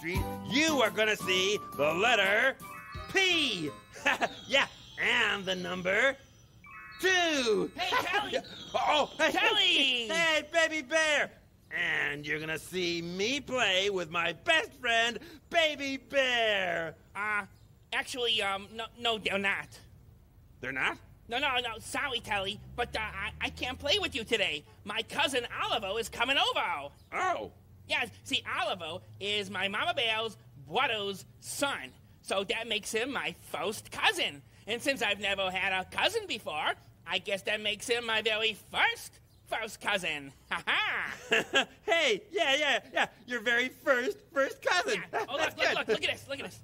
Today on Sesame Street, you are gonna see the letter P. yeah, and the number two. Hey, Telly! oh, hey, Telly! Hey, baby bear! And you're gonna see me play with my best friend, Baby Bear. Uh, actually, um, no, no, they're not. They're not? No, no, no, sorry, Telly, but uh, I, I can't play with you today. My cousin Oliver is coming over. Oh. Yeah, see, Oliver is my Mama Bear's brother's son, so that makes him my first cousin. And since I've never had a cousin before, I guess that makes him my very first first cousin. Ha ha! hey, yeah, yeah, yeah. Your very first first cousin. Yeah. Oh, look, look, look, look at this, look at this.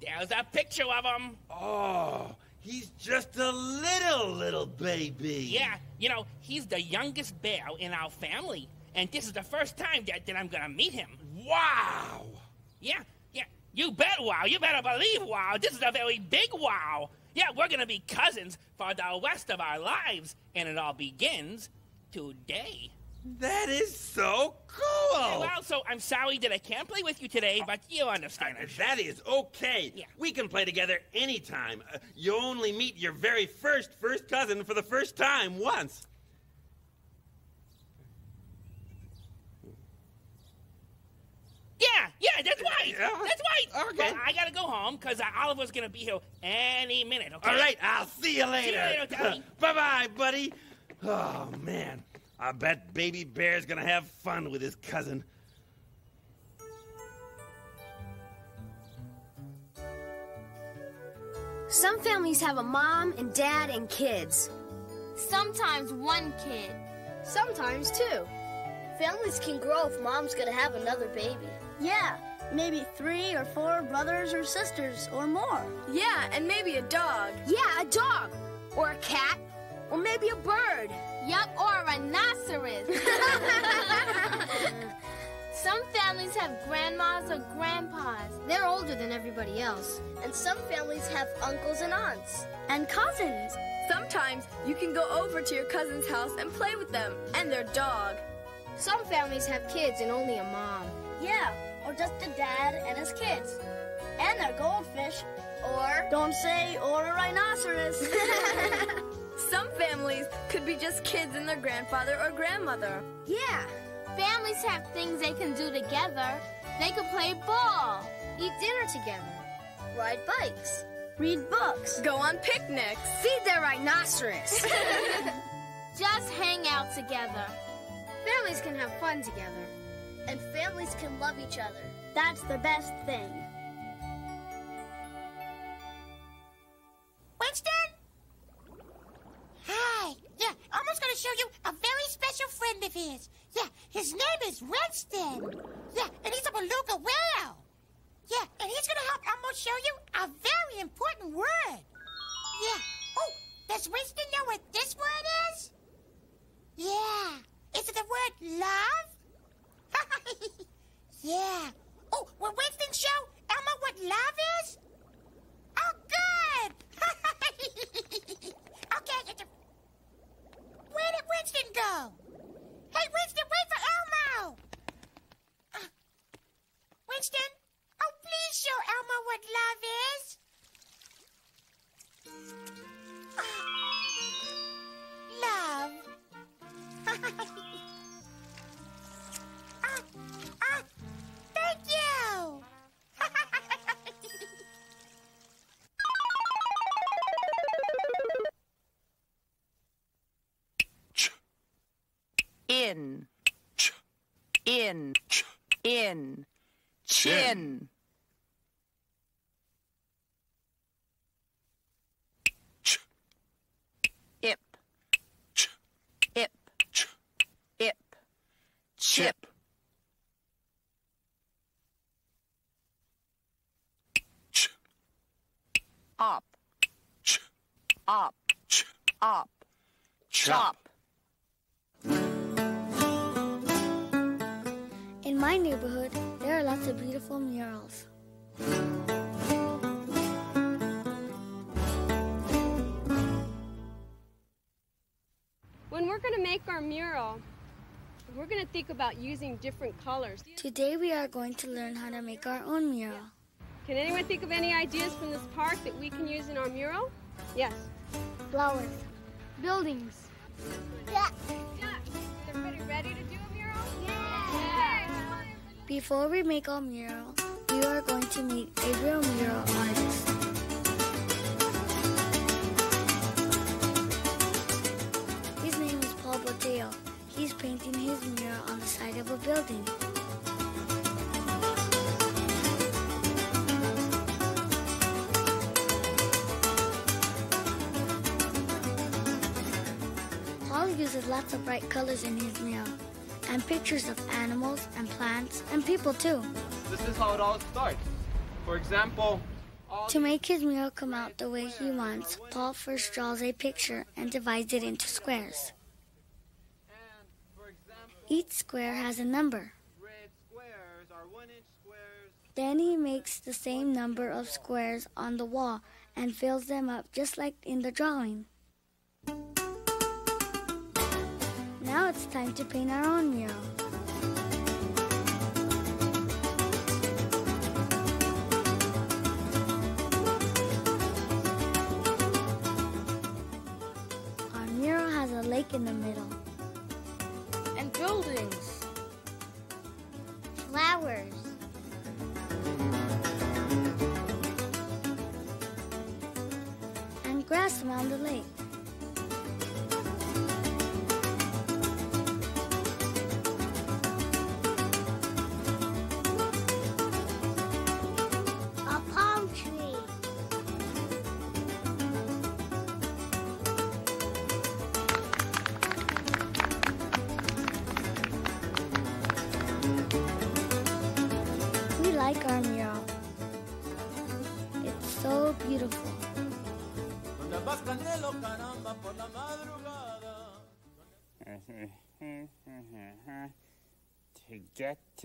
There's a picture of him. Oh, he's just a little, little baby. Yeah, you know, he's the youngest bear in our family. And this is the first time that, that I'm gonna meet him. Wow. Yeah, yeah. You bet, wow. You better believe, wow. This is a very big wow. Yeah, we're gonna be cousins for the rest of our lives. And it all begins today. That is so cool. Yeah, well, so I'm sorry that I can't play with you today, but you understand. Uh, that is okay. Yeah. We can play together anytime. Uh, you only meet your very first first cousin for the first time once. Yeah, yeah, that's right. Yeah. That's right. Okay. Well, I gotta go home because uh, Oliver's gonna be here any minute. Okay. All right, I'll see you later. later, Daddy. bye bye, buddy. Oh, man. I bet Baby Bear's gonna have fun with his cousin. Some families have a mom and dad and kids. Sometimes one kid. Sometimes two. Families can grow if mom's gonna have another baby. Yeah, maybe three or four brothers or sisters or more. Yeah, and maybe a dog. Yeah, a dog. Or a cat. Or maybe a bird. Yup, or a rhinoceros. Some families have grandmas or grandpas. They're older than everybody else. And some families have uncles and aunts. And cousins. Sometimes you can go over to your cousin's house and play with them and their dog. Some families have kids and only a mom. Yeah, or just a dad and his kids. And their goldfish. Or, don't say, or a rhinoceros. Some families could be just kids and their grandfather or grandmother. Yeah. Families have things they can do together. They can play ball. Eat dinner together. Ride bikes. Read books. Go on picnics. Feed their rhinoceros. Just hang out together. families can have fun together. And families can love each other. That's the best thing. Winston? Hi. Yeah, Elmo's gonna show you a very special friend of his. Yeah, his name is Winston. Yeah, and he's a beluga whale. Yeah, and he's gonna help Elmo show you a very important word. Yeah. Oh, does Winston know what this word is? Yeah. Is it the word love? yeah. Oh, will Winston show Elmo what love is? Oh, good! okay, where did Winston go? Hey, Winston, wait for Elmo! Uh, Winston, oh, please show Elmo what love is. love. in in. Chin. Ip ip ip chip. Op op op chop In my neighborhood, there are lots of beautiful murals. When we're going to make our mural, we're going to think about using different colors. Today we are going to learn how to make our own mural. Can anyone think of any ideas from this park that we can use in our mural? Yes. Flowers. Buildings. Yeah. Everybody ready to do a mural? Yeah. Before we make our mural, we are going to meet a real mural artist. His name is Paul Boteo. He's painting his mural on the side of a building. Paul uses lots of bright colors in his mural, and pictures of animals and plants and people too. This is how it all starts. For example, To make his mural come out the way he wants, Paul first draws a picture and divides it into squares. Each square has a number. red squares are one inch squares. Then he makes the same number of squares on the wall and fills them up just like in the drawing. Now it's time to paint our own mural. Our mural has a lake in the middle. And buildings. Flowers. And grass around the lake.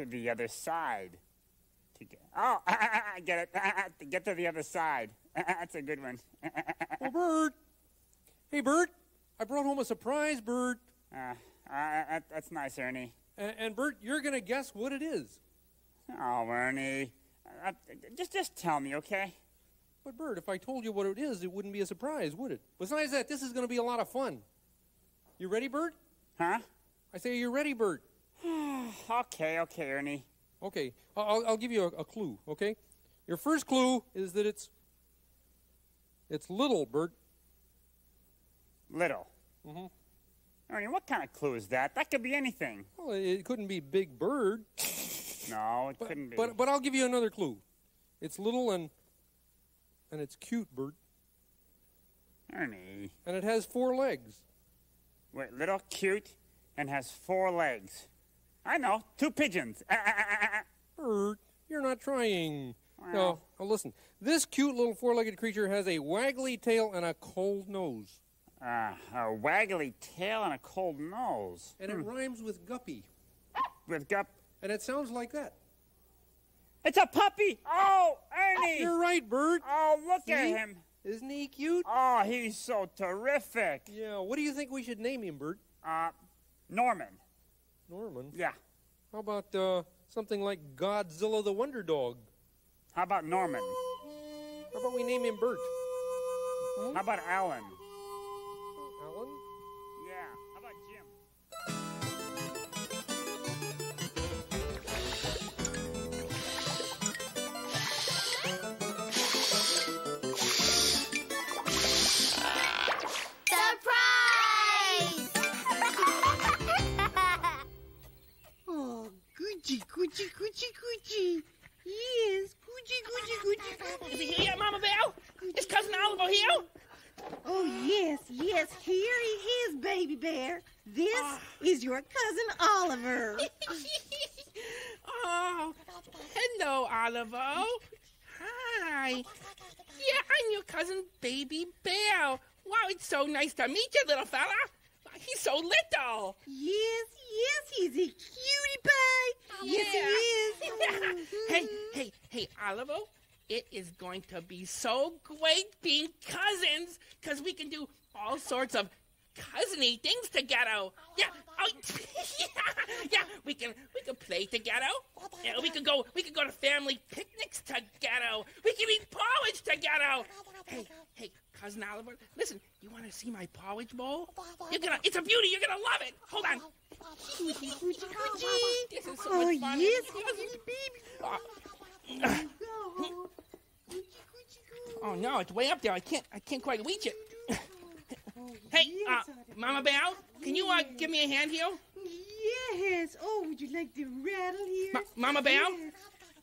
To the other side. To get, oh, I get it. to get to the other side. That's a good one. Oh, Bert. Hey, Bert. I brought home a surprise, Bert. Uh, uh, that's nice, Ernie. And, and Bert, you're going to guess what it is. Oh, Ernie. Uh, just, just tell me, okay? But Bert, if I told you what it is, it wouldn't be a surprise, would it? Besides that, this is going to be a lot of fun. You ready, Bert? Huh? I say you're ready, Bert. okay, okay, Ernie. Okay, I'll, I'll give you a, a clue. Okay, your first clue is that it's it's little, Bert. Little. Mm-hmm. Ernie, what kind of clue is that? That could be anything. Well, it couldn't be Big Bird. No, it but, couldn't be. But but I'll give you another clue. It's little and and it's cute, Bert. Ernie. And it has four legs. Wait, little, cute, and has four legs. I know, two pigeons. Ah, ah, ah, Bert, you're not trying. No, now listen. This cute little four-legged creature has a waggly tail and a cold nose. Uh, a waggly tail and a cold nose. And it hmm. rhymes with guppy. With gup. And it sounds like that. It's a puppy! Oh, Ernie! You're right, Bert. Oh, look See? at him. Isn't he cute? Oh, he's so terrific. Yeah, what do you think we should name him, Bert? Uh, Norman. Norman? Yeah. How about uh, something like Godzilla the Wonder Dog? How about Norman? How about we name him Bert? How about Alan? Alan? Gucci, Gucci, Gucci. Yes, Gucci, Gucci, Gucci. Is he here yet, Mama Bear? Is Cousin Oliver here? Oh, yes, yes, here he is, baby bear. This Ah. is your cousin Oliver. Oh, hello, Oliver. Hi. Yeah, I'm your cousin, Baby Bear. Wow, it's so nice to meet you, little fella. He's so little. yes, yes, he's a cutie pie. Yes, he is. Mm-hmm. hey, hey, hey, Oliver. It is going to be so great being cousins because we can do all sorts of cousiny things together. Yeah. Oh, yeah. yeah. We can we can play together. Yeah, we can go we could go to family picnics together. We can eat porridge together. Hey, hey, cousin Oliver, listen. You want to see my porridge bowl? You're gonna. It's a beauty. You're gonna love it. Hold on. This is so Oh, much fun. yes, Uh, Oh no, it's way up there. I can't. I can't quite reach it. hey, uh, Mama Bell, can you uh, give me a hand here? Yes. Oh, would you like the rattle here? Ma- Mama Bell? Yes.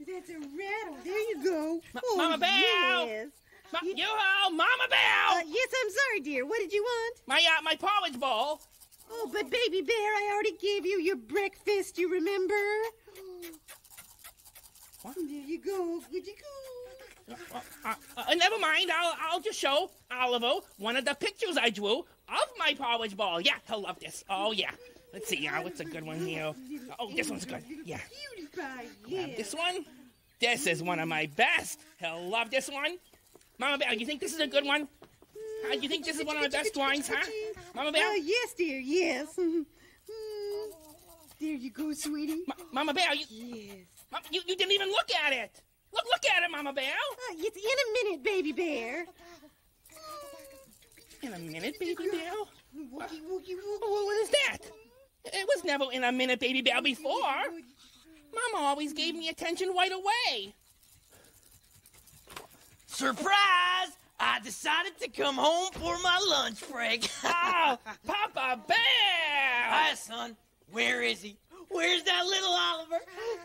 That's a rattle. There you go. Ma- oh, Mama Bell! Yes. Ma- Yoo-hoo, Mama Bell! Uh, yes, I'm sorry, dear. What did you want? My uh, my porridge bowl. Oh, but baby bear, I already gave you your breakfast. You remember? What? There you go. Would you go? Uh, uh, uh, never mind. I'll I'll just show Oliver one of the pictures I drew of my porridge bowl. Yeah, he'll love this. Oh yeah. Let's see. Uh, what's a good one here? Oh, this one's good. Yeah. Grab this one. This is one of my best. He'll love this one. Mama Bell, you think this is a good one? Huh? You think this is one of my best drawings, huh? Mama Bell? Oh, yes, dear. Yes. Mm. There you go, sweetie. Ma- Mama Bell, you, Yes. Mama, you you didn't even look at it. Look look at it, Mama Bell. Uh, it's in a minute, baby bear. In a minute, baby Bell. Wookie, wookie, wookie. Oh, what is that? It was never in a minute, baby Bell before. Mama always gave me attention right away. Surprise! I decided to come home for my lunch break. Oh, Papa Bear! Hi, son. Where is he? Where's that little Oliver?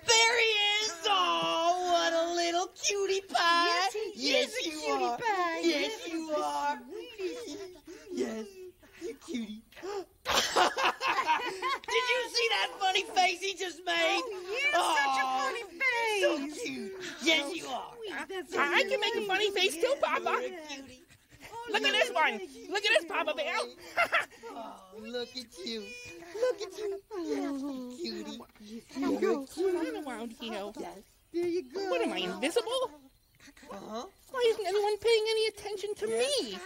There he is! Oh, what a little cutie pie! Yes, he is a you cutie are. pie. Yes, Yes, you a are. Yes, you cutie. Did you see that funny face he just made? Oh, yes, such a funny face. So cute. Yes, you are. That's I I can make a funny face too, Papa. Look at this one. Look at this, Papa Bell. Oh, look at you. Look at you. Yes, you cutie. There you go. Run around here. There you go. What am I, invisible? Uh-huh. Why isn't anyone paying any attention to me?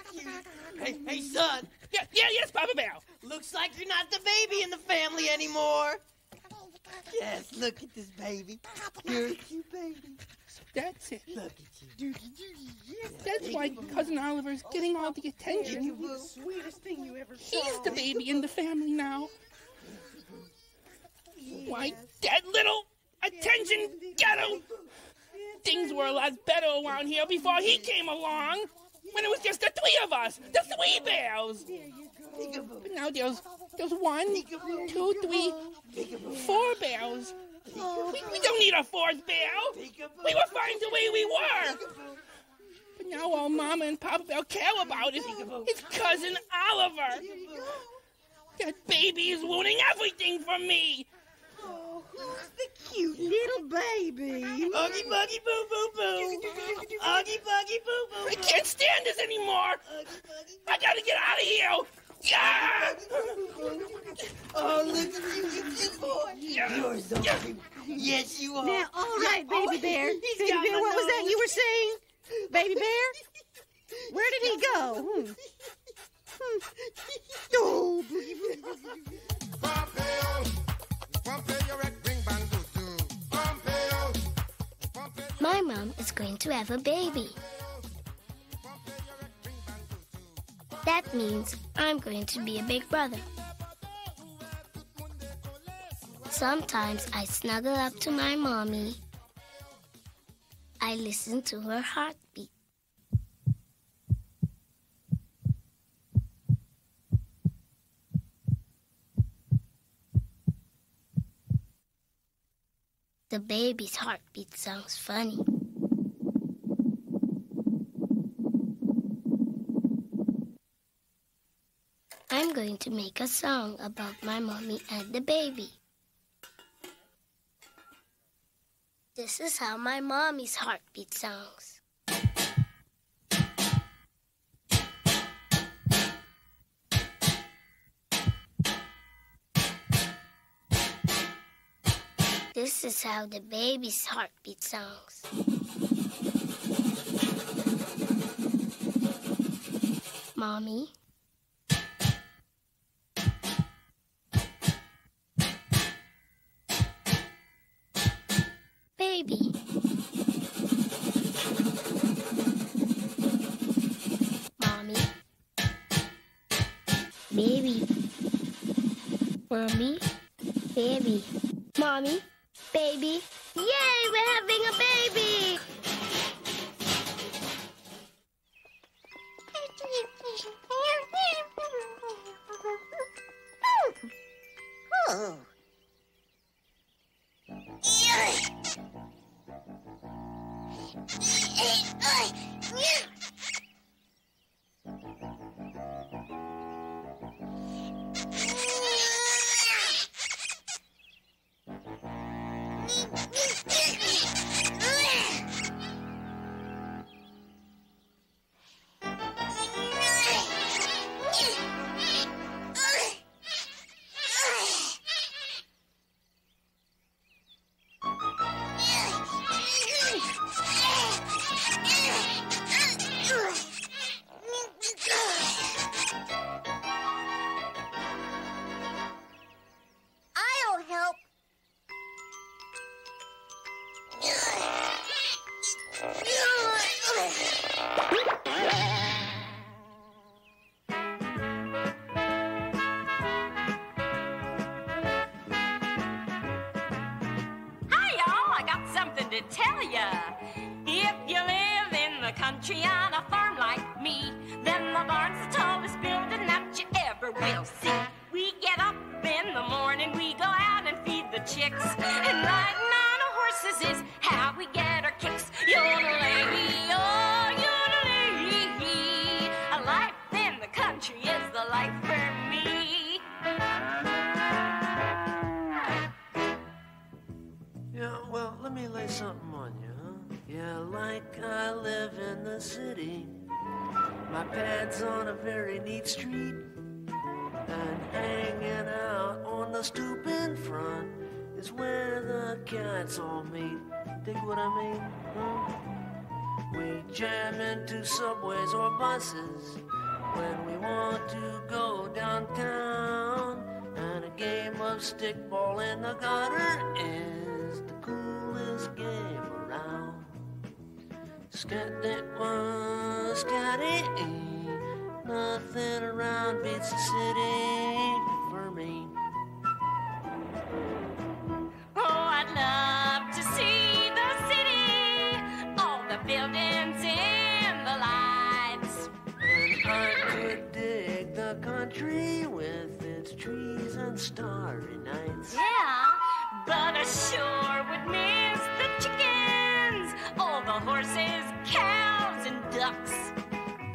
Hey, hey, son. Yeah, yeah, yes, Papa Bear. Looks like you're not the baby in the family anymore. Yes, look at this baby. You're a cute baby. That's it. Look at you. That's why Cousin Oliver's getting all the attention. The sweetest thing you ever saw. He's the baby in the family now. Why, that little attention ghetto. Things were a lot better around here before he came along. When it was just the three of us, the three bears. But now there's there's one, two, three, four bears. Oh, we, we don't need a fourth bear. We were fine the way we were. But now all Mama and Papa Bear care about is his cousin Oliver. That baby is ruining everything for me. Oh, who's the cute little baby? Oogie buggy boo boo boo. Oogie buggy boo boo. I can't stand this anymore. I gotta get out of here. Yeah! Oh, look at you, you cute boy. You're so. Yes, you are. Now, all right, Yeah, baby oh, bear. he's Baby bear, my what was that you were saying? Baby bear? Where did he go? Hmm. Hmm. Oh, boogie, boogie, boogie. My mom is going to have a baby. That means I'm going to be a big brother. Sometimes I snuggle up to my mommy. I listen to her heartbeat. The baby's heartbeat sounds funny. I'm going to make a song about my mommy and the baby. This is how my mommy's heartbeat sounds. This is how the baby's heartbeat sounds. Mommy. Baby. Mommy. Baby. Mommy. Baby. Mommy. Yay, we're having a baby! Into subways or buses when we want to go downtown. And a game of stickball in the gutter is the coolest game around. Scat was scatty. Nothing around beats the city for me. Oh, I'd love country with its trees and starry nights. Yeah, but I sure would miss the chickens, all the horses, cows, and ducks.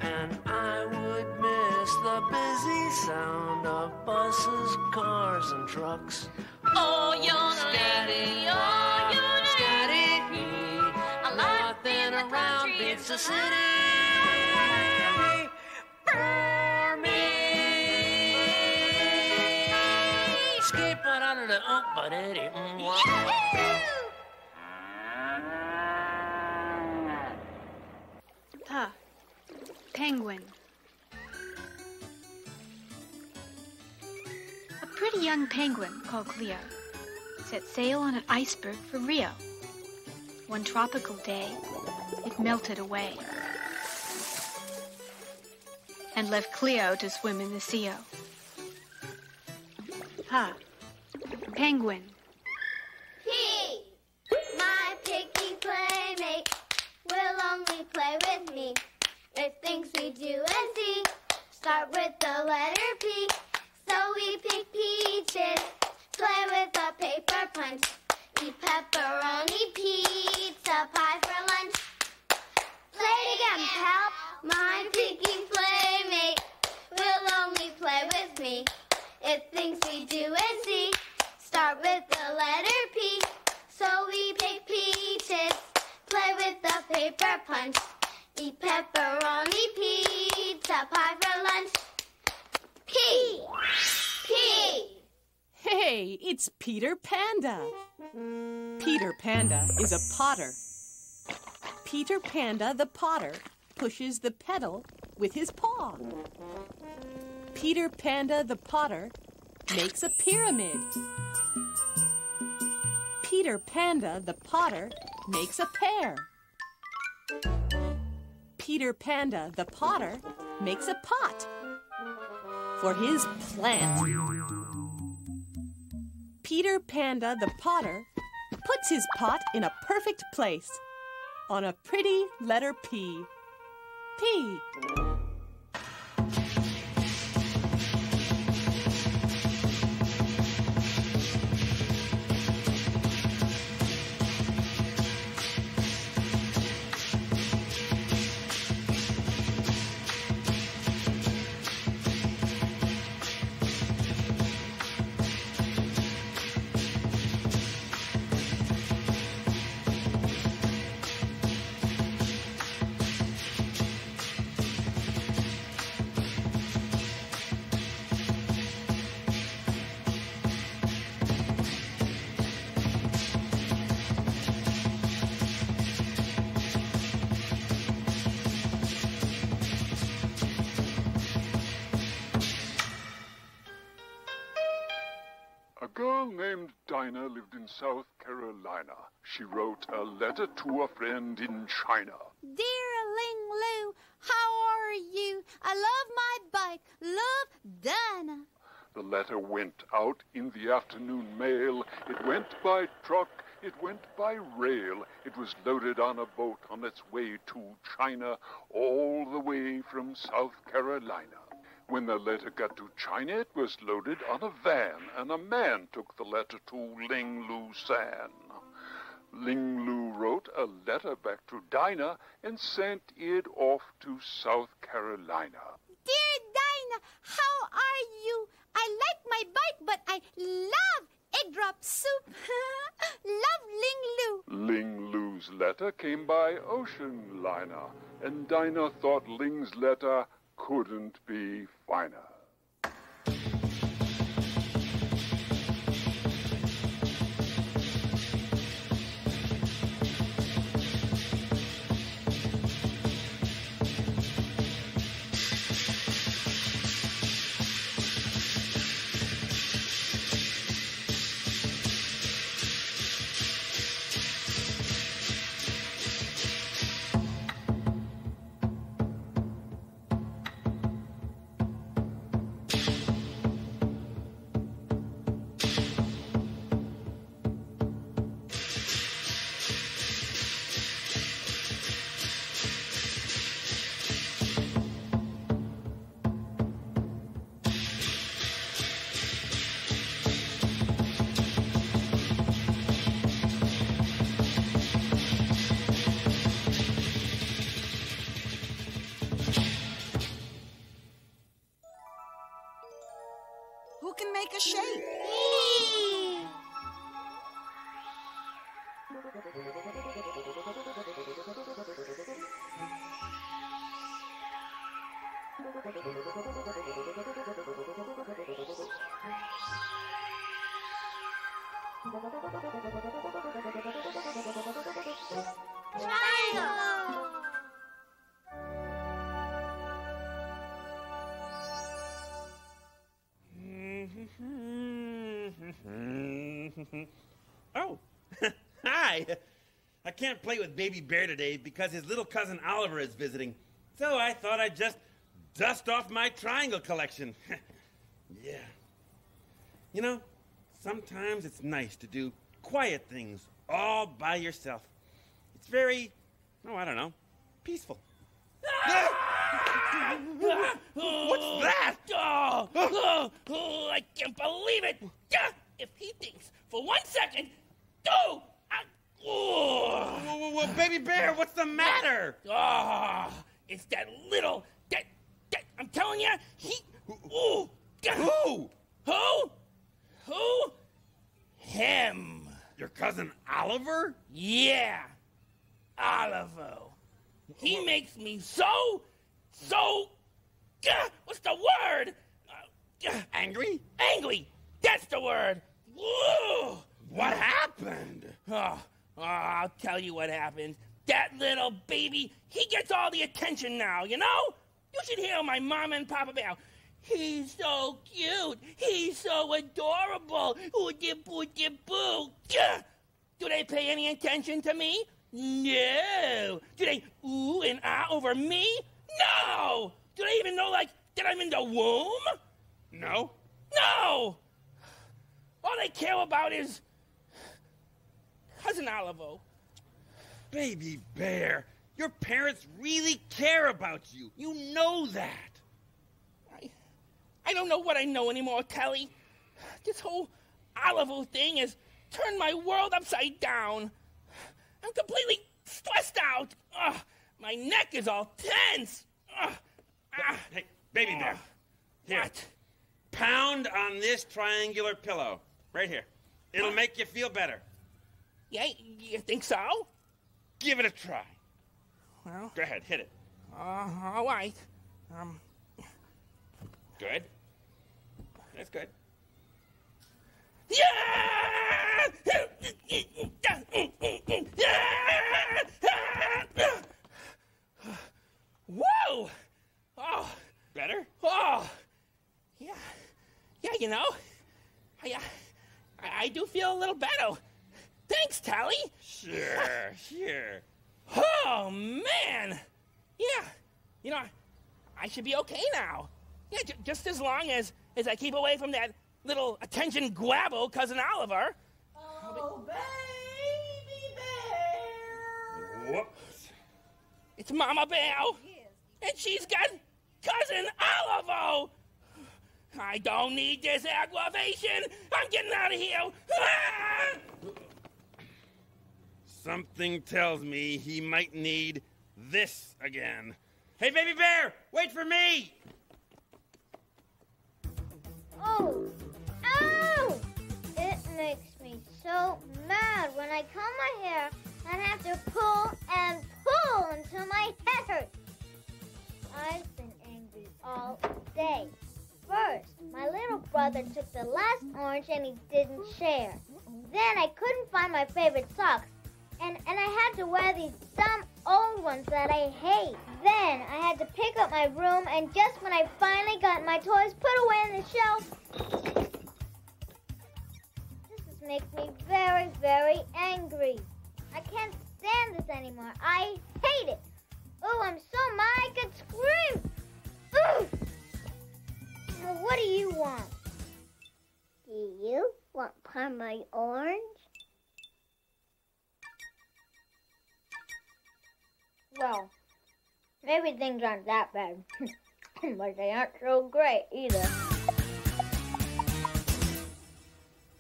And I would miss the busy sound of buses, cars, and trucks. Oh, yodelay, oh. A life in the country is the the city Pa. Penguin. A pretty young penguin called Cleo set sail on an iceberg for Rio. One tropical day, it melted away and left Cleo to swim in the Sea. Pa. Penguin. P. My picky playmate will only play with me if things we do and see start with the letter P. So we pick peaches, play with a paper punch, eat pepperoni pizza pie for lunch. Play again, pal. My picky playmate will only play with me if things we do and see start with the letter P. So we pick peaches, play with the paper punch, eat pepperoni pizza pie for lunch. P. P. Hey, it's Peter Panda. Peter Panda is a potter. Peter Panda the potter pushes the pedal with his paw. Peter Panda the potter makes a pyramid. Peter Panda the potter makes a pear. Peter Panda the potter makes a pot. for his plant. Peter Panda the potter puts his pot in a perfect place on a pretty letter P. P. in South Carolina. She wrote a letter to a friend in China. Dear Ling Lu, how are you? I love my bike. Love, Dinah. The letter went out in the afternoon mail. It went by truck. It went by rail. It was loaded on a boat on its way to China, all the way from South Carolina. When the letter got to China, it was loaded on a van, and a man took the letter to Ling Lu San. Ling Lu wrote a letter back to Dinah and sent it off to South Carolina. Dear Dinah, how are you? I like my bike, but I love egg drop soup. love Ling Lu. Ling Lu's letter came by ocean liner, and Dinah thought Ling's letter couldn't be finer. oh, hi. I can't play with Baby Bear today because his little cousin Oliver is visiting. So I thought I'd just dust off my triangle collection. yeah. You know, sometimes it's nice to do quiet things all by yourself. It's very, oh, I don't know, peaceful. What's that? Oh, oh, oh, I can't believe it. If he thinks for one second, oh, I, oh. Whoa, whoa, whoa, Baby Bear, what's the matter? Oh, it's that little, that, that, I'm telling you, he, ooh. Who? Who? Who? Him. Your cousin Oliver? Yeah, Oliver. He makes me so, so, Gah, what's the word? Uh, gah, Angry? Angry. That's the word. Whoa. What happened? Oh, oh, I'll tell you what happened. That little baby, he gets all the attention now, you know? You should hear my mom and Papa Bear. He's so cute. He's so adorable. Boogie boo. Gah. Do they pay any attention to me? No. Do they ooh and ah over me? No. Do they even know, like, that I'm in the womb? No? No! All they care about is Cousin Oliver. Baby Bear, your parents really care about you. You know that. I I don't know what I know anymore, Telly. This whole Oliver thing has turned my world upside down. I'm completely stressed out. Ugh, my neck is all tense. Ugh, ah, Hey, Baby Bear. Here. What? Pound on this triangular pillow. Right here. It'll make you feel better. Yeah, you think so? Give it a try. Well, Go ahead, hit it. uh, all right. Um, Good. That's good. Yeah! Whoa! Oh, Better? oh, yeah, yeah. You know, I, uh, I, I do feel a little better. Thanks, Telly. Sure, sure. Oh man, yeah. You know, I should be okay now. Yeah, j- just as long as as I keep away from that little attention grabble, cousin Oliver. Oh, baby bear. Whoops. It's Mama Bear, and she's got cousin Oliver. I don't need this aggravation. I'm getting out of here. Ah! Something tells me he might need this again. Hey, Baby Bear, wait for me! Oh, ow! It makes me so mad when I comb my hair and have to pull and pull until my head hurts. I've been angry all day. First, my little brother took the last orange and he didn't share. Then I couldn't find my favorite socks. And, and I had to wear these dumb old ones that I hate. Then I had to pick up my room, and just when I finally got my toys put away on the shelf, this is making me very, very angry. I can't stand this anymore. I hate it. Oh, I'm so mad I could scream. What do you want? Do you want my orange? Well, maybe things aren't that bad, but they aren't so great either.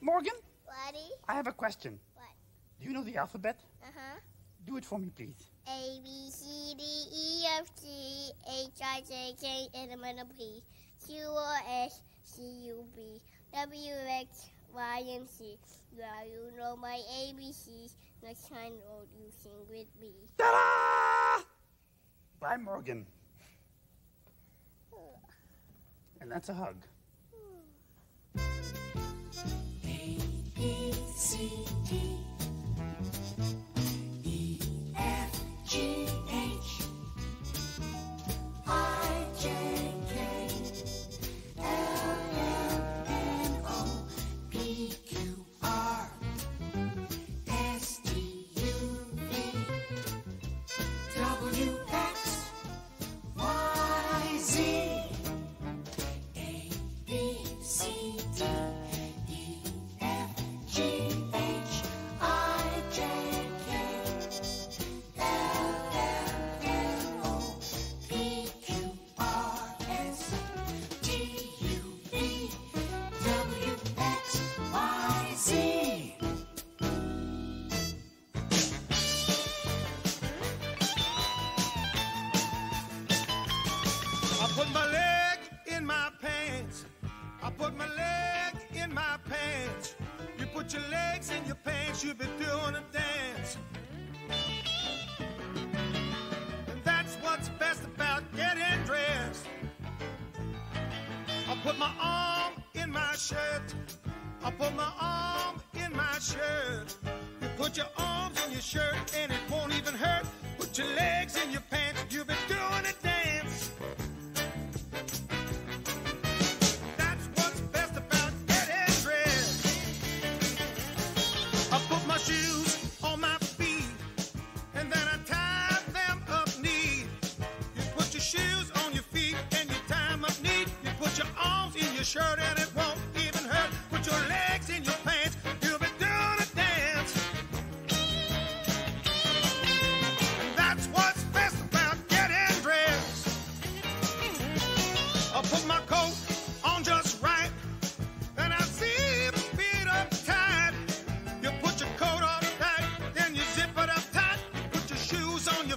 Morgan, Buddy? I have a question. What? Do you know the alphabet? Uh huh. Do it for me, please. A B C D E F G H I J K L M N O P Q R S C U B W X Y and Z. Now you know my ABCs. Next time will you sing with me? Bye, Morgan. And that's a hug. B, C, D, E, F, G,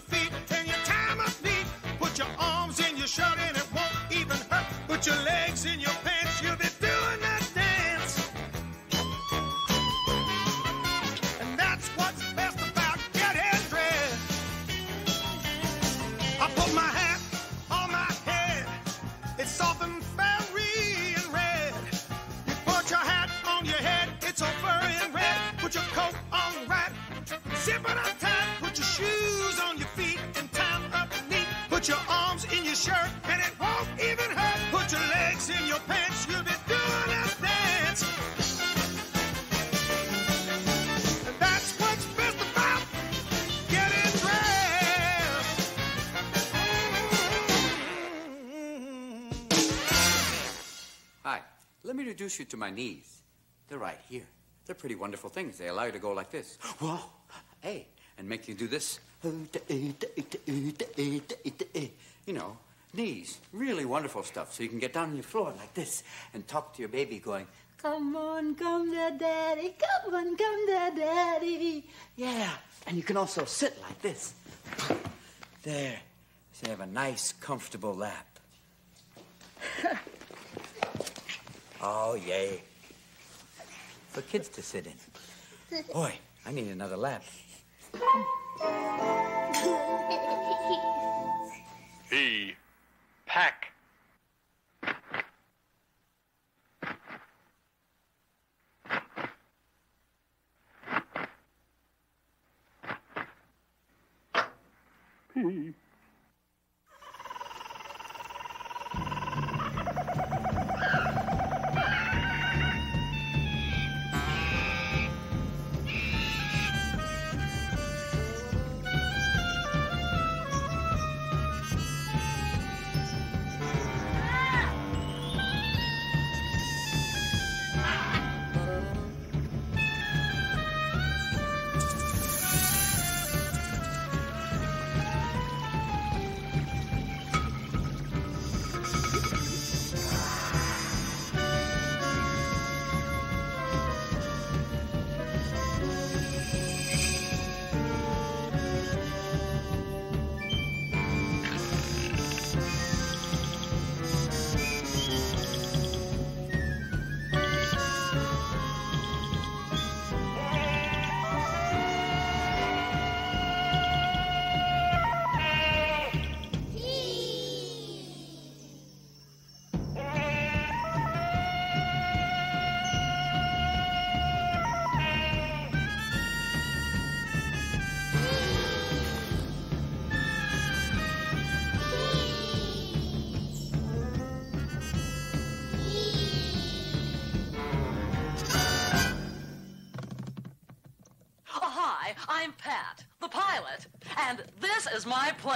feet, introduce you to my knees. They're right here. They're pretty wonderful things. They allow you to go like this. Whoa. Hey. And make you do this. You know, knees. Really wonderful stuff. So you can get down on your floor like this and talk to your baby going, Come on, come to daddy. Come on, come to daddy. Yeah. And you can also sit like this. There. So you have a nice, comfortable lap. Oh, yay. For kids to sit in. Boy, I need another lap. He pack. P.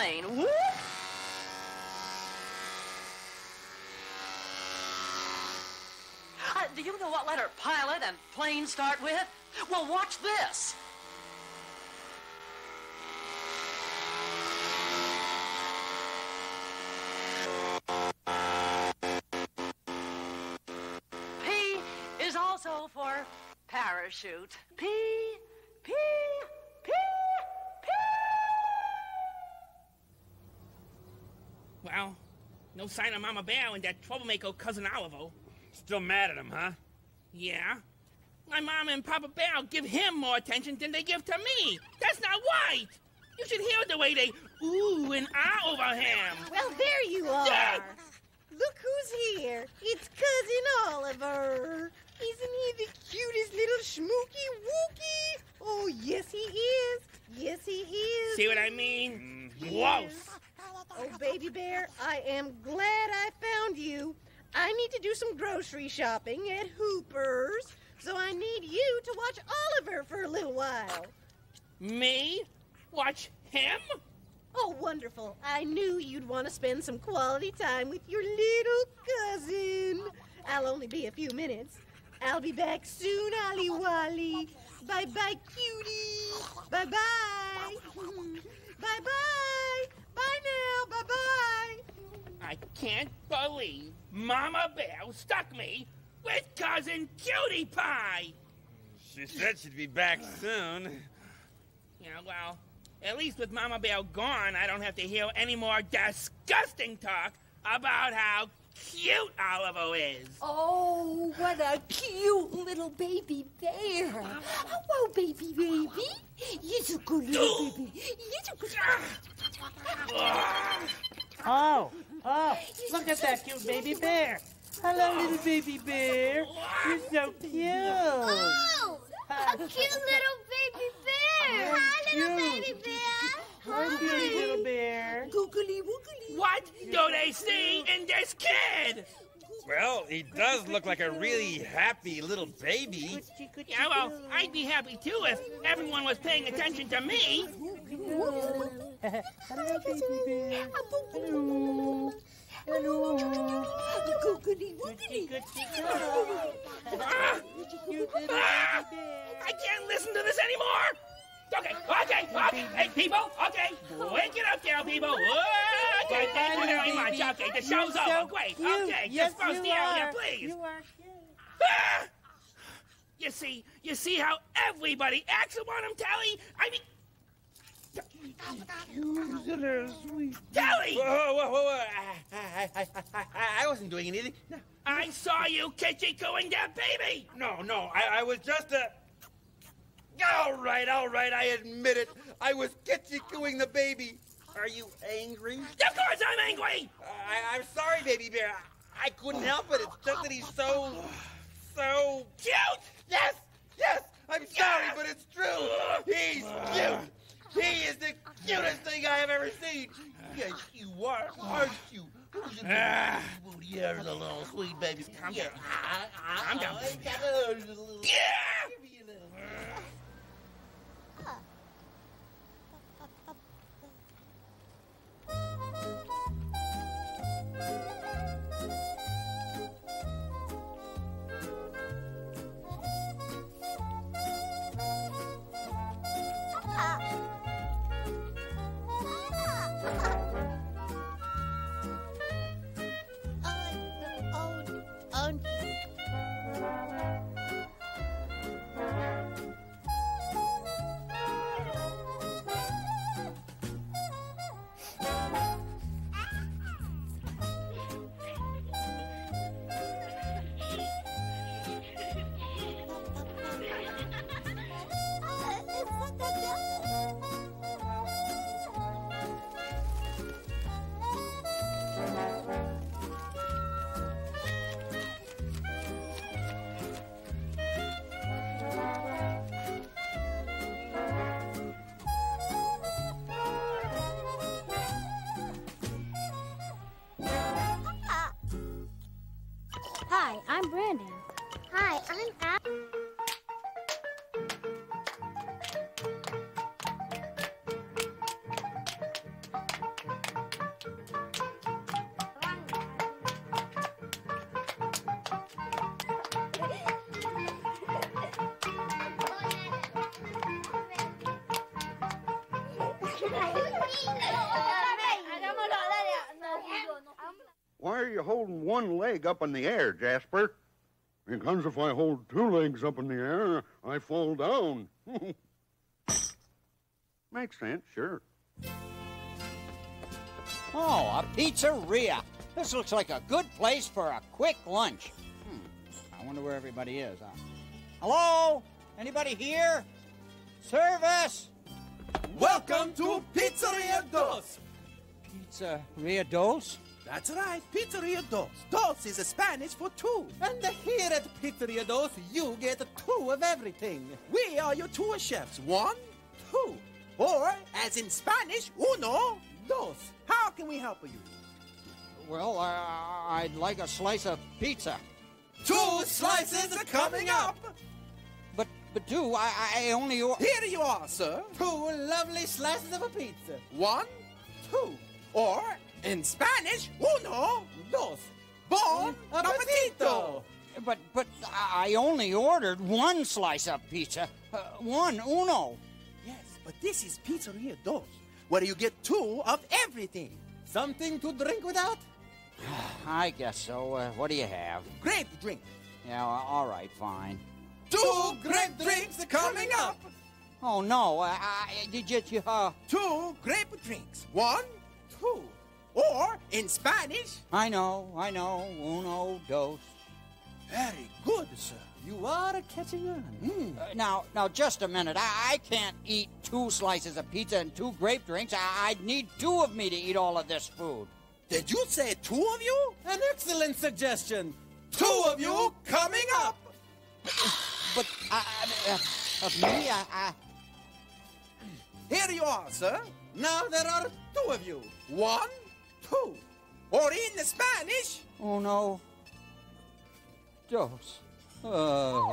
plane. Whoop! Uh, do you know what letter pilot and plane start with? Well, watch this. P is also for parachute. P, P, P. Well, no sign of Mama Bear and that troublemaker cousin Oliver. Still mad at him, huh? Yeah. My mom and Papa Bear give him more attention than they give to me. That's not right. You should hear the way they ooh and ah over him. Well, there you are. Yeah. Look who's here. It's Cousin Oliver. Isn't he the cutest little schmooky wookie? Oh, yes, he is. Yes, he is. See what I mean? Yes. Oh, baby bear, I am glad I found you. I need to do some grocery shopping at Hooper's, so I need you to watch Oliver for a little while. Me? Watch him? Oh, wonderful. I knew you'd want to spend some quality time with your little cousin. I'll only be a few minutes. I'll be back soon, Ollie Wally. Bye bye, cutie. Bye bye. Bye bye. Bye now. Bye bye. I can't believe Mama Bear stuck me with cousin Cutie Pie. She said she'd be back soon. Yeah, well, at least with Mama Bear gone, I don't have to hear any more disgusting talk about how cute Oliver is. Oh, what a cute little baby bear. Oh, Hello, baby, baby. You're so good little baby. You're so good. Ah! Oh, oh, look at that cute baby bear. Hello, little baby bear. You're so cute. Oh, a cute little baby bear. Hi, little baby bear. Hi, cute little bear. Googly woogly. What do they see in this kid? Well, he does look like a really happy little baby. Yeah, well, I'd be happy too if everyone was paying attention to me. Hello, baby bear. Hello. Hello. Googly woogly. I can't listen to this anymore. Okay, okay, okay. Hey, people, okay. Wake it up there, people. Okay, thank you very much. Okay, the show's over. Great. Okay, Yes, just supposed to you are. please. You are Ah! You see, you see how everybody acts upon him, Telly? I mean, Telly! Whoa, whoa, whoa, whoa. I, I, I, I, I wasn't doing anything. No, I saw you kitschy cooing that baby. no, no I, I was just a. All right, all right, I admit it. I was kitschy cooing the baby. Are you angry? Of course I'm angry. I, I'm sorry, baby bear. I, I couldn't help it. It's just that he's so, so cute. Yes, yes. I'm sorry, but it's true. He's cute. He is the cutest thing I have ever seen. Yes, you are, aren't you? Who's your Ah. booty? Here's a little sweet baby. Come here. I'm down. Hi, one leg up in the air, Jasper? Because if I hold two legs up in the air, I fall down. Makes sense, sure. Oh, a pizzeria. This looks like a good place for a quick lunch. Hmm. I wonder where everybody is, huh? Hello? Anybody here? Service? Welcome to Pizzeria Dos. Pizzeria Dos? That's right, Pizzeria Dos. Dos is a Spanish for two. And here at Pizzeria Dos, you get two of everything. We are your tour chefs. One, two. Or, as in Spanish, uno, dos. How can we help you? Well, uh, I'd like a slice of pizza. Two slices are coming up. But, but two, I, I only... or- Here you are, sir. Two lovely slices of a pizza. One, two. Or, in Spanish, uno, dos. Bon appetito. but but I only ordered one slice of pizza. Uh, one, uno. Yes, but this is Pizzeria Dos, where you get two of everything. Something to drink without? I guess so. Uh, what do you have? Grape drink. Yeah, well, all right, fine. Two grape drinks coming up. Oh no! Uh, I, did you? you, Uh... Two grape drinks. One, two. Or in Spanish. I know, I know. Uno, dos. Very good, sir. You are catching on. Mm. Uh, now, now, just a minute. I, I, can't eat two slices of pizza and two grape drinks. I, would need two of me to eat all of this food. Did you say two of you? An excellent suggestion. Two of you coming up. but I, uh, uh, me, I, I. Here you are, sir. Now there are two of you. One, two. Or in the Spanish. Oh no. Dos. Uh.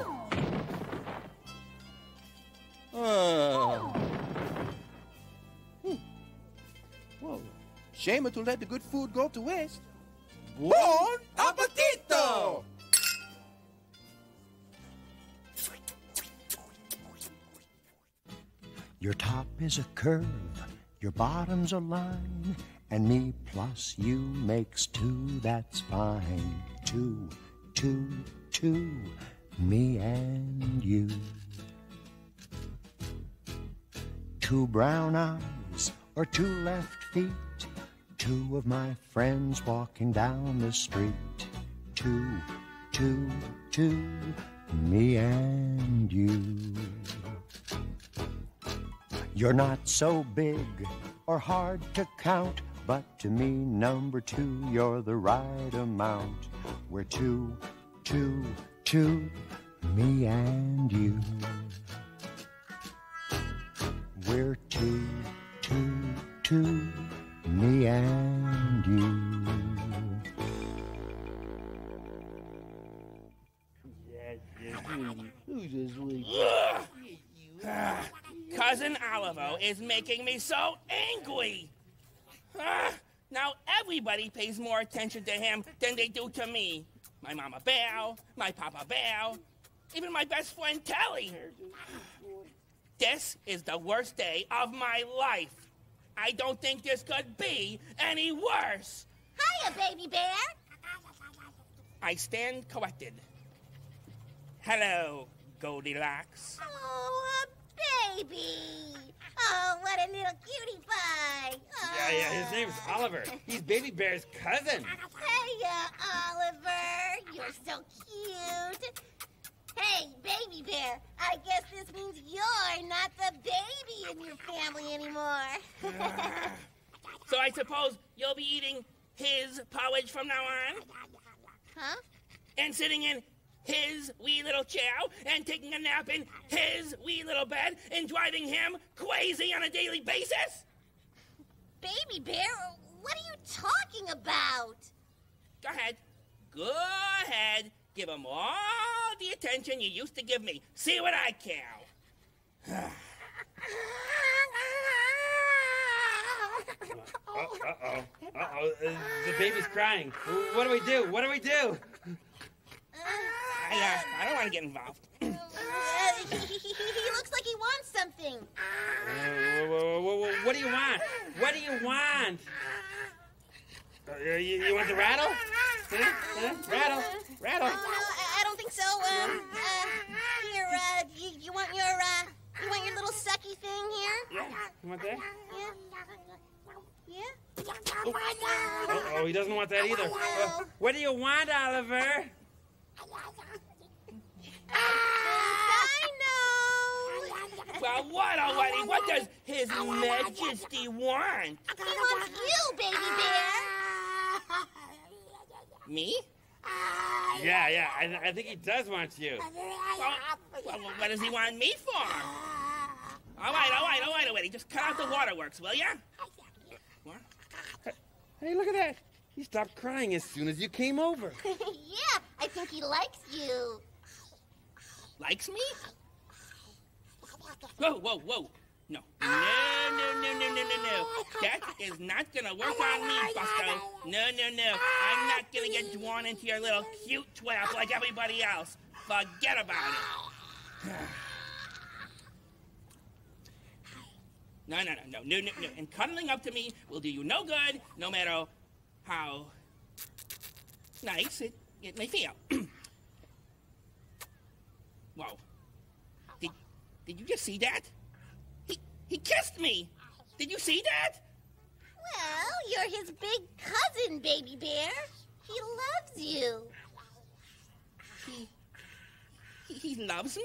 Uh. Hmm. Whoa. Shame to let the good food go to waste. Bon appetito! Your top is a curve, your bottom's a line, and me plus you makes two, that's fine. Two, two, two, me and you. Two brown eyes or two left feet, two of my friends walking down the street. Two, two, two, me and you. You're not so big or hard to count, but to me, number two, you're the right amount. We're two, two, two, me and you. We're two, two, two, me and you. Ah, Cousin Oliver is making me so angry. Ah, now everybody pays more attention to him than they do to me. My mama bear, my papa bear, even my best friend Telly. This is the worst day of my life. I don't think this could be any worse. Hiya, baby bear. I stand corrected. Hello, Goldilocks. Oh, a baby. Oh, what a little cutie pie. Oh. Yeah, yeah, his name's oh. Oliver. He's Baby Bear's cousin. Hiya, uh, Oliver. You're so cute. Hey, baby bear, I guess this means you're not the baby in your family anymore. so I suppose you'll be eating his porridge from now on? Huh? And sitting in his wee little chair and taking a nap in his wee little bed and driving him crazy on a daily basis? Baby bear, what are you talking about? Go ahead. Go ahead. Give him all the attention you used to give me. See what I can. Uh oh. Uh oh. The baby's crying. What do we do? What do we do? I, uh, I don't want to get involved. Uh, he, he, he, looks like he wants something. Uh, what do you want? What do you want? Uh, you, you, want the rattle? Huh? Huh? Rattle? Rattle? I don't think so. Um, here, uh, you, you want your, uh, you want your little sucky thing here? Yeah. You want that? Yeah. Yeah? Oh, oh he doesn't want that either. Uh, what do you want, Oliver? I know. Well, what already? What does His Majesty want? He wants you, baby bear. Me? Yeah, yeah. I, I think he does want you. Well, well, what does he want me for? All right, all right, all right, already. Just cut out the waterworks, will ya? What? Hey, look at that. He stopped crying as soon as you came over. yeah, I think he likes you. Likes me? Whoa, whoa, whoa. No. No, no, no, no, no, no, no. That is not gonna work on me, Busto. No, no, no. I'm not gonna get drawn into your little cute twap like everybody else. Forget about it. No, no, no, no, no, no, no. And cuddling up to me will do you no good, no matter how nice it, it may feel. Whoa. Did, did you just see that? He, he kissed me! Did you see that? Well, you're his big cousin, Baby Bear. He loves you. He, he, he loves me?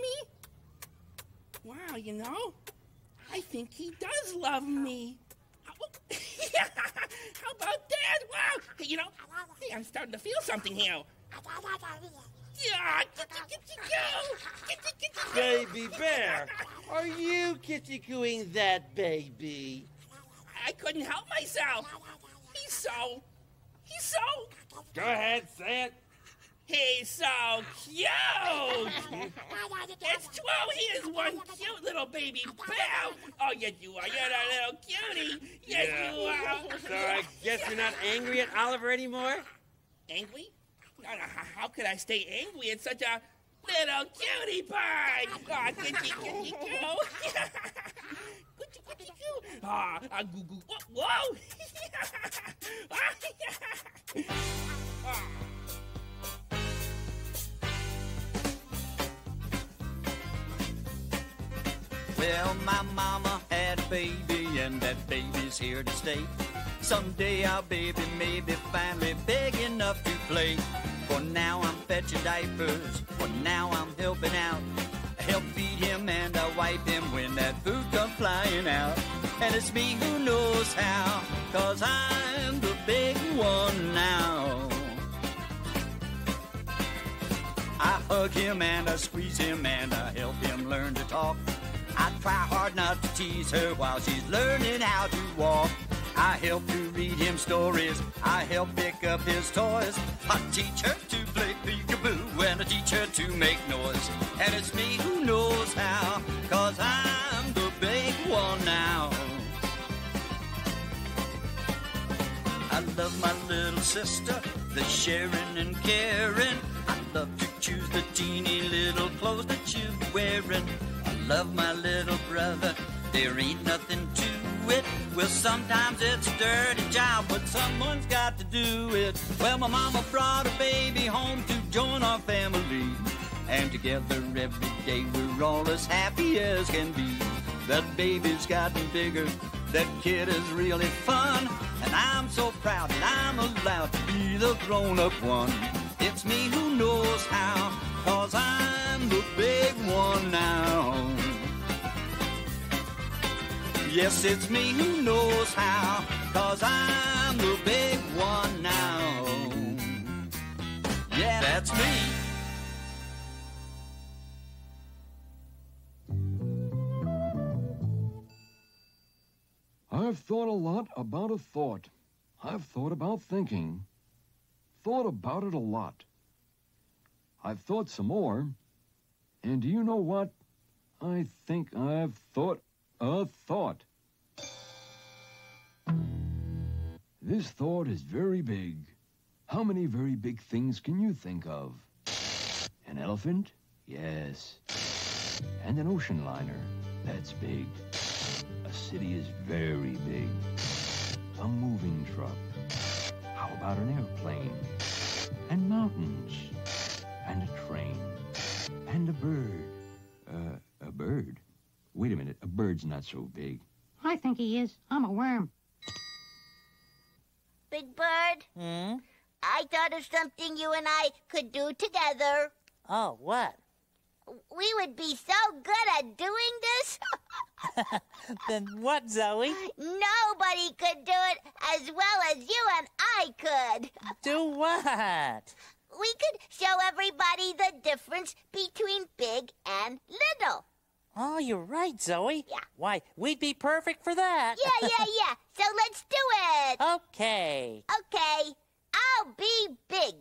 Wow, you know, I think he does love me. How, how about that? Wow, hey, you know, hey, I'm starting to feel something here. Yeah, Baby bear, are you kitty cooing that baby? I couldn't help myself. He's so, he's so. Go ahead, say it. He's so cute! it's true, he is one cute little baby bear! Oh, yes, you are. You're a little cutie! Yes, Yeah. you are! So I guess you're not angry at Oliver anymore? Angry? No, no, how could I stay angry at such a little cutie pie? Oh, kitty, kitty, coo! Kitty, kitty, coo! Ah, ah, goo, goo. Whoa! whoa. Ah. Well, my mama had a baby, and that baby's here to stay. Someday our baby may be finally big enough to play. For now I'm fetching diapers, for now I'm helping out. I help feed him and I wipe him when that food comes flying out. And it's me who knows how, cause I'm the big one now. I hug him and I squeeze him and I help him learn to talk. I try hard not to tease her while she's learning how to walk. I help to read him stories. I help pick up his toys. I teach her to play peekaboo and I teach her to make noise. And it's me who knows how, cause I'm the big one now. I love my little sister, the sharing and caring. I love to choose the teeny little clothes that she's wearing. Love my little brother, there ain't nothing to it. Well, sometimes it's a dirty job, but someone's got to do it. Well, my mama brought a baby home to join our family. And together every day we're all as happy as can be. That baby's gotten bigger, that kid is really fun. And I'm so proud that I'm allowed to be the grown up one. It's me who knows how, cause I'm the big one now. Yes, it's me who knows how, cause I'm the big one now. Yeah, that's me. I've thought a lot about a thought. I've thought about thinking. Thought about it a lot. I've thought some more. And do you know what? I think I've thought a thought. This thought is very big. How many very big things can you think of? An elephant? Yes. And an ocean liner? That's big. A city is very big. A moving truck. How about an airplane? And mountains. And a train. And a bird. Uh, a bird? Wait a minute, a bird's not so big. I think he is. I'm a worm. Big Bird, Hmm? I thought of something you and I could do together. Oh, what? We would be so good at doing this. Then what, Zoe? Nobody could do it as well as you and I could. Do what? We could show everybody the difference between big and little. Oh, you're right, Zoe. Yeah. Why, we'd be perfect for that. Yeah, yeah, yeah. So let's do it. Okay. Okay, I'll be big.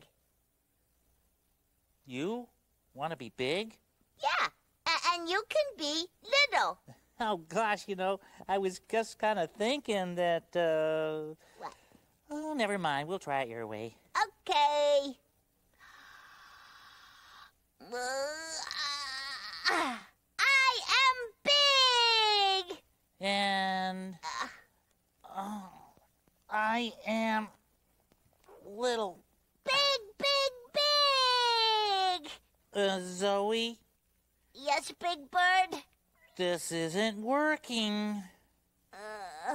You want to be big? Yeah, a- and you can be little. Oh, gosh, you know, I was just kind of thinking that, uh. Oh, never mind. We'll try it your way. Okay. I am big. And. Oh, I am. little. Big, big, big. Uh, Zoe, Yes, Big Bird. this isn't working. Uh,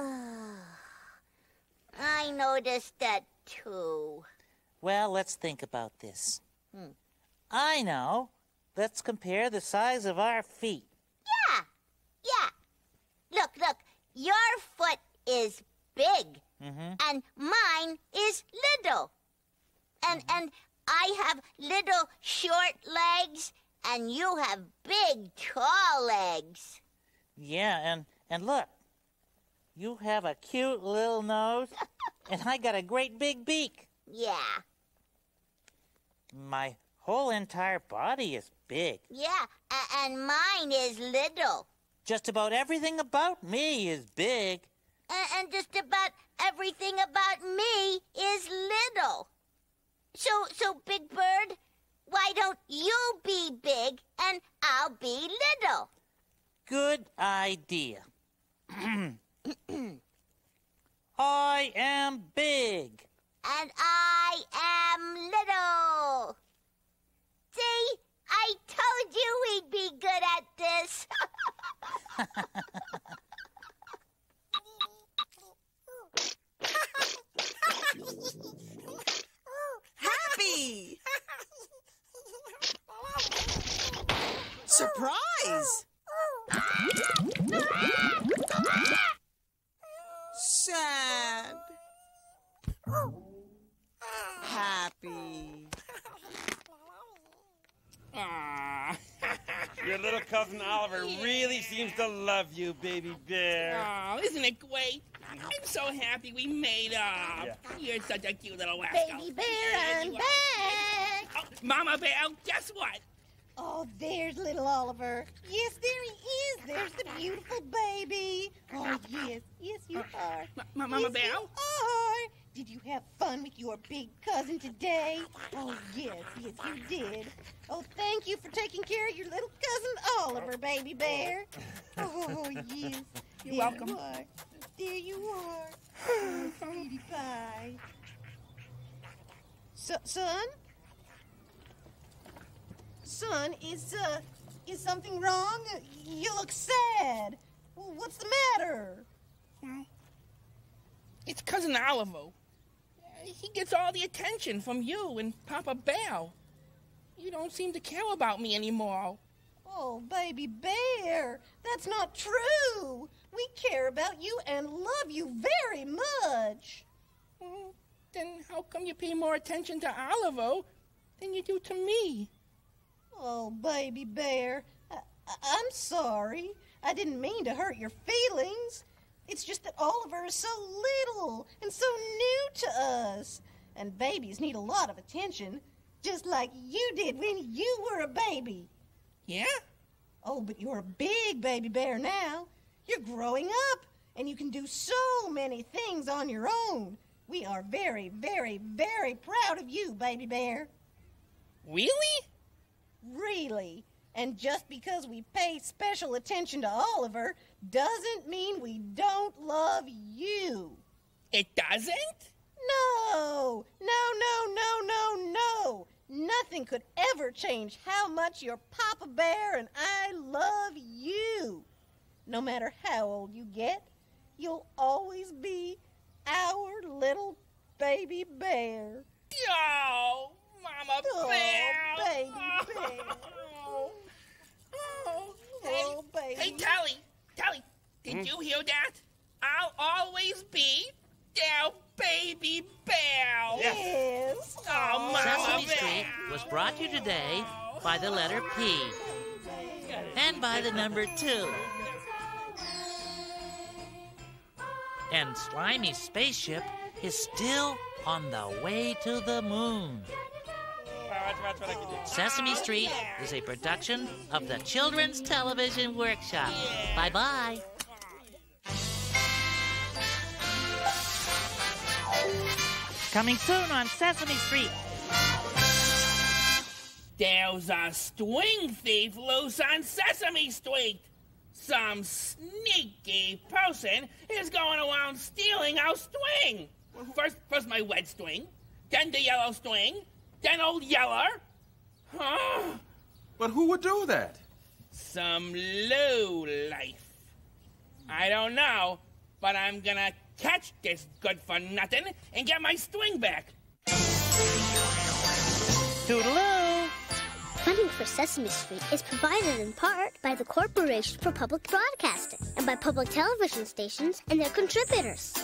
I noticed that too. Well, let's think about this. Hmm. I know. Let's compare the size of our feet. Yeah, yeah. Look, look. Your foot is big, Mm-hmm. and mine is little. And and I have little short legs, and you have big tall legs. Yeah, and and look, you have a cute little nose, and I got a great big beak. Yeah, My whole entire body is big. yeah. and mine is little. Just about everything about me is big. A- and just about everything about me is little. So, so Big Bird, why don't you be big and I'll be little? Good idea. I am big. And I am little. See, I told you we'd be good at this. Happy! Surprise! Sad. Happy. Aw. Your little cousin Oliver really seems to love you, baby bear. Oh, isn't it great? I'm so happy we made up. Yeah. You're such a cute little rascal. Baby bear, I'm back. Oh, Mama Bear, guess what? Oh, there's little Oliver. Yes, there he is. There's the beautiful baby. Oh, yes, yes, you uh, are. Ma- Mama yes, Bear? Did you have fun with your big cousin today? Oh, yes, yes, you did. Oh, thank you for taking care of your little cousin Oliver, baby bear. Oh, yes. You're there welcome. You are. There you are. Oh, sweetie pie. So, son? Son, is, uh, is something wrong? You look sad. What's the matter? It's Cousin Oliver. He gets all the attention from you and Papa Bear. You don't seem to care about me anymore. Oh, baby bear, that's not true. We care about you and love you very much. Well, then how come you pay more attention to Oliver than you do to me? Oh, baby bear, I- I'm sorry. I didn't mean to hurt your feelings. It's just that Oliver is so little and so new to us. And babies need a lot of attention, just like you did when you were a baby. Yeah? Oh, but you're a big baby bear now. You're growing up, and you can do so many things on your own. We are very, very, very proud of you, baby bear. Really? Really. And just because we pay special attention to Oliver doesn't mean we don't love you. It doesn't? No, no, no, no, no, no. Nothing could ever change how much your Papa Bear and I love you. No matter how old you get, you'll always be our little baby bear. Oh, Mama Oh, Bear. baby bear. Oh, oh, hey, Oh, baby. hey, Telly, Telly, did Hmm? you hear that? I'll always be their baby bear. Yes. Oh, Mama Sesame Bear. Street was brought to you today by the letter P and by the number two. And Slimy's spaceship is still on the way to the moon. Sesame Street is a production of the Children's Television Workshop. Bye bye. Coming soon on Sesame Street. There's a swing thief loose on Sesame Street. Some sneaky person is going around stealing our string. First, first my red string, then the yellow string, then old Yeller. Huh? But who would do that? Some low life. I don't know, but I'm gonna catch this good for nothing and get my string back. Toodaloo! Funding for Sesame Street is provided in part by the Corporation for Public Broadcasting and by public television stations and their contributors.